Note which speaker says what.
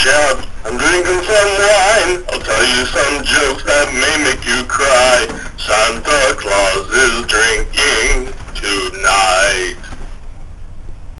Speaker 1: job. I'm drinking some wine. I'll tell you some jokes